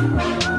Late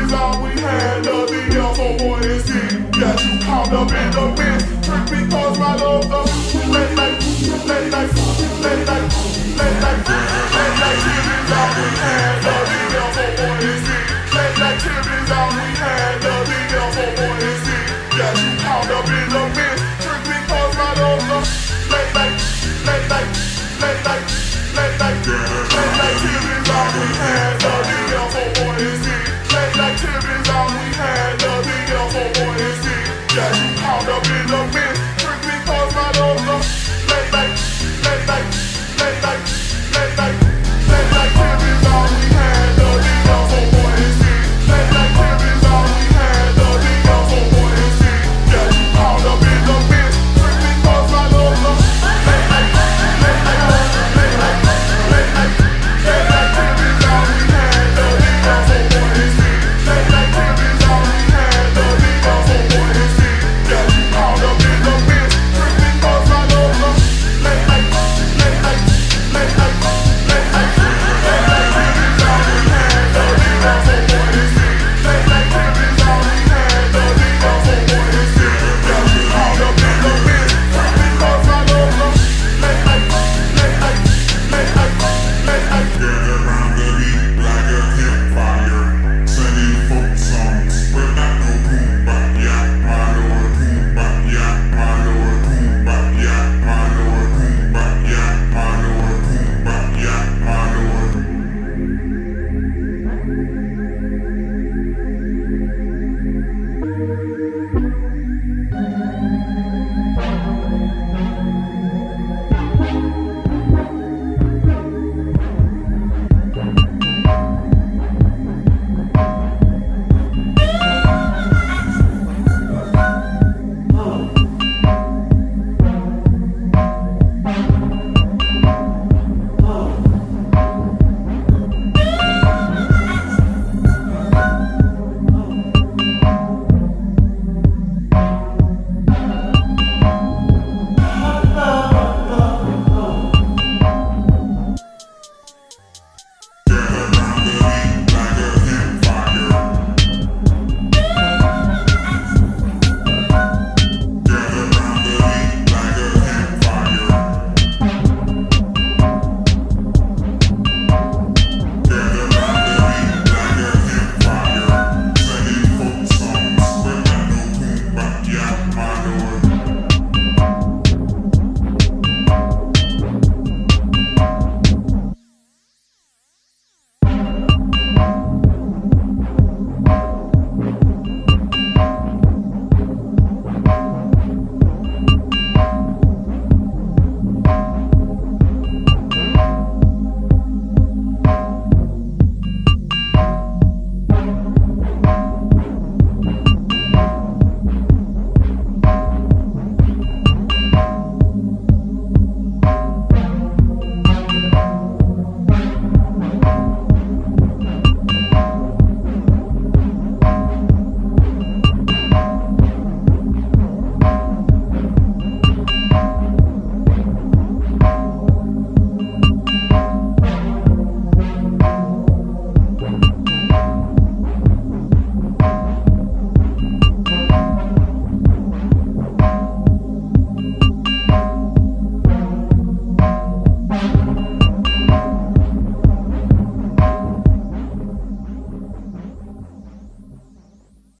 is all we had, nothing else, boy, is it. Got you caught up in the mist, trick because my love the